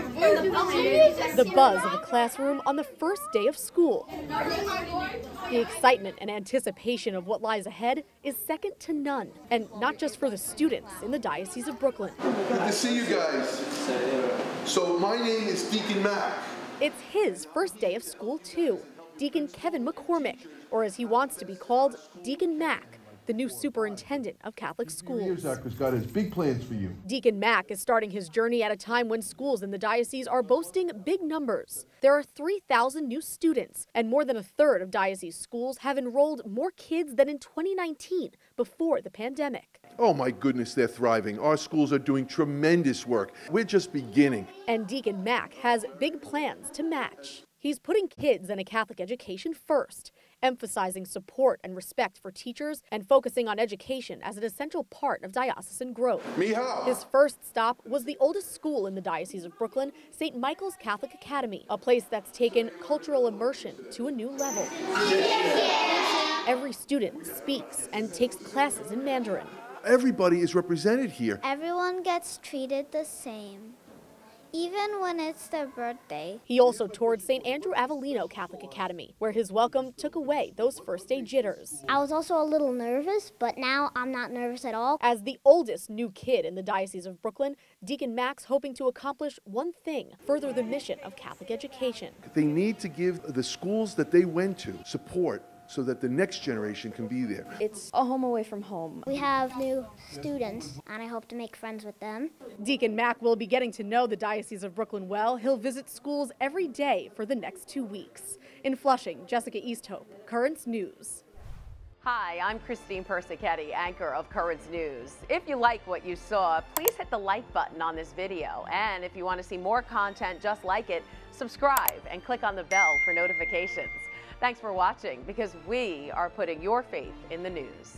The buzz of a classroom on the first day of school. The excitement and anticipation of what lies ahead is second to none, and not just for the students in the Diocese of Brooklyn. Good to see you guys. So my name is Deacon Mack. It's his first day of school, too. Deacon Kevin McCormack, or as he wants to be called, Deacon Mack, the new superintendent of Catholic schools. has got his big plans for you. Deacon Mack is starting his journey at a time when schools in the diocese are boasting big numbers. There are 3,000 new students, and more than a third of diocese schools have enrolled more kids than in 2019, before the pandemic. Oh my goodness, they're thriving. Our schools are doing tremendous work. We're just beginning. And Deacon Mack has big plans to match. He's putting kids and a Catholic education first, emphasizing support and respect for teachers and focusing on education as an essential part of diocesan growth. Mihal. His first stop was the oldest school in the Diocese of Brooklyn, St. Michael's Catholic Academy, a place that's taken cultural immersion to a new level. Every student speaks and takes classes in Mandarin. Everybody is represented here. Everyone gets treated the same, even when it's their birthday. He also toured St. Andrew Avellino Catholic Academy, where his welcome took away those first day jitters. I was also a little nervous, but now I'm not nervous at all. As the oldest new kid in the Diocese of Brooklyn, Deacon Mack's hoping to accomplish one thing further the mission of Catholic education. They need to give the schools that they went to support so that the next generation can be there. It's a home away from home. We have new students, and I hope to make friends with them. Deacon Mack will be getting to know the Diocese of Brooklyn well. He'll visit schools every day for the next two weeks. In Flushing, Jessica Easthope, Currents News. Hi, I'm Christine Persichetti, anchor of Currents News. If you like what you saw, please hit the like button on this video. And if you want to see more content just like it, subscribe and click on the bell for notifications. Thanks for watching because we are putting your faith in the news.